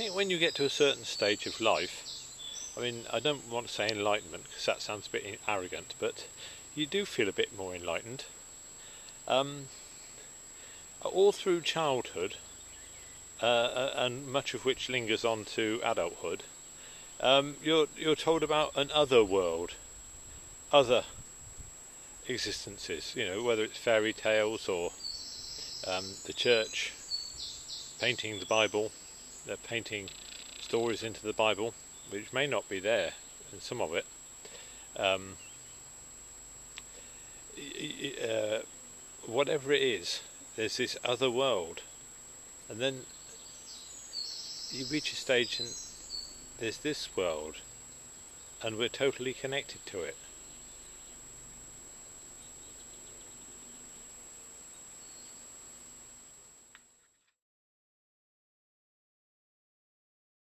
think when you get to a certain stage of life, I mean, I don't want to say enlightenment because that sounds a bit arrogant, but you do feel a bit more enlightened. Um, all through childhood, uh, uh and much of which lingers on to adulthood, um, you're you're told about an other world, other existences. You know, whether it's fairy tales or um, the church painting the Bible, they're painting stories into the Bible, which may not be there in some of it. Um, uh, whatever it is, there's this other world, and then you reach a stage and there's this world, and we're totally connected to it.